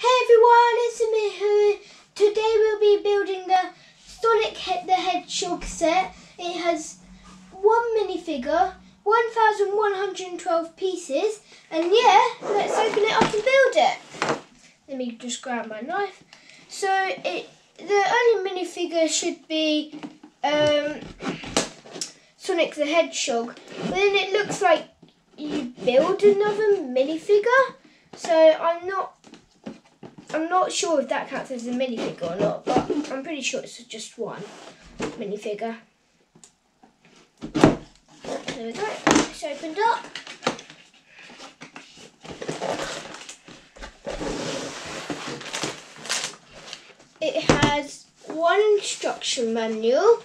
Hey everyone, it's Emile. Today we'll be building the Sonic the Hedgehog set. It has one minifigure, 1,112 pieces, and yeah, let's open it up and build it. Let me just grab my knife. So it, the only minifigure should be um, Sonic the Hedgehog, but then it looks like you build another minifigure. So I'm not I'm not sure if that counts as a minifigure or not, but I'm pretty sure it's just one minifigure. There we go. It's opened up. It has one instruction manual,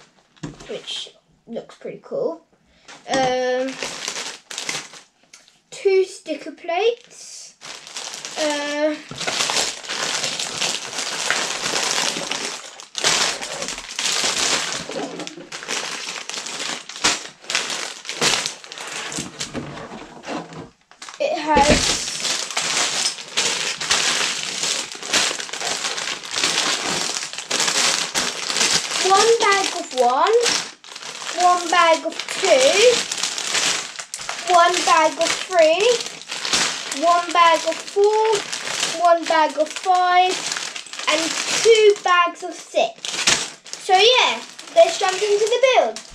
which looks pretty cool. Um, two sticker plates. Uh, it has one bag of one, one bag of two, one bag of three, one bag of four, one bag of five, and two bags of six. So yeah, let's jump into the build.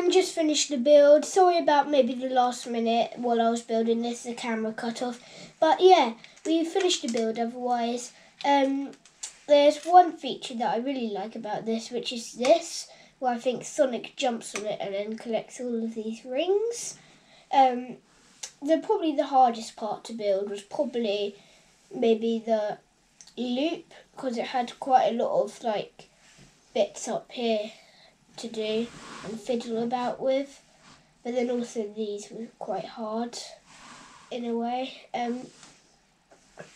Everyone, just finished the build. Sorry about maybe the last minute while I was building this, the camera cut off. But yeah, we finished the build otherwise. Um, there's one feature that I really like about this, which is this, where I think Sonic jumps on it and then collects all of these rings. Um, the probably the hardest part to build was probably maybe the loop because it had quite a lot of like bits up here to do and fiddle about with. But then also these were quite hard in a way. Um,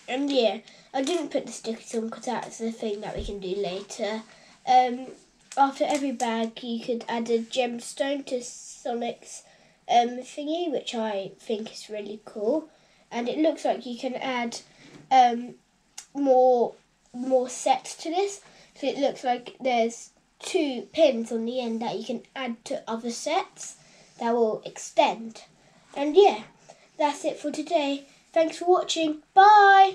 and yeah, I didn't put the stickers on because that's the thing that we can do later. Um, after every bag, you could add a gemstone to Sonic's um, thingy, which I think is really cool. And it looks like you can add um, more more sets to this. So it looks like there's two pins on the end that you can add to other sets that will extend. And yeah, that's it for today. Thanks for watching. Bye!